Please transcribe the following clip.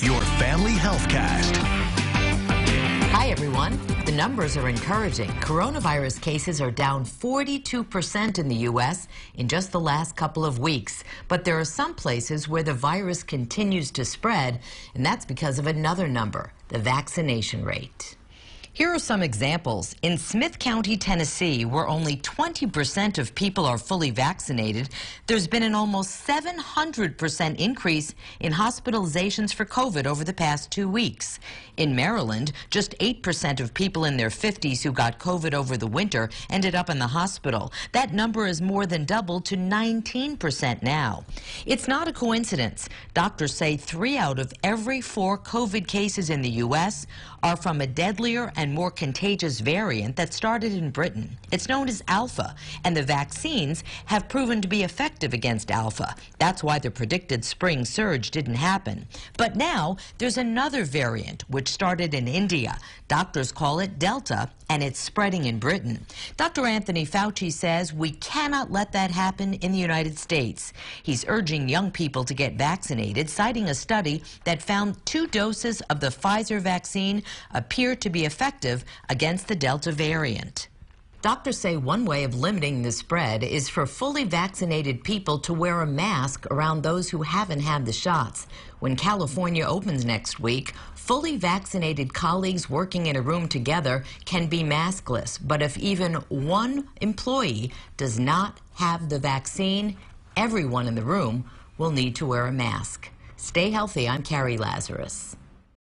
your Family Healthcast. Hi, everyone. The numbers are encouraging. Coronavirus cases are down 42% in the U.S. in just the last couple of weeks. But there are some places where the virus continues to spread, and that's because of another number, the vaccination rate. Here are some examples. In Smith County, Tennessee, where only 20% of people are fully vaccinated, there's been an almost 700% increase in hospitalizations for COVID over the past two weeks. In Maryland, just 8% of people in their 50s who got COVID over the winter ended up in the hospital. That number is more than doubled to 19% now. It's not a coincidence. Doctors say three out of every four COVID cases in the U.S. are from a deadlier and and more contagious variant that started in Britain. It's known as Alpha, and the vaccines have proven to be effective against Alpha. That's why the predicted spring surge didn't happen. But now there's another variant which started in India. Doctors call it Delta, and it's spreading in Britain. Dr. Anthony Fauci says we cannot let that happen in the United States. He's urging young people to get vaccinated, citing a study that found two doses of the Pfizer vaccine appear to be effective against the Delta variant. Doctors say one way of limiting the spread is for fully vaccinated people to wear a mask around those who haven't had the shots. When California opens next week, fully vaccinated colleagues working in a room together can be maskless. But if even one employee does not have the vaccine, everyone in the room will need to wear a mask. Stay healthy. I'm Carrie Lazarus.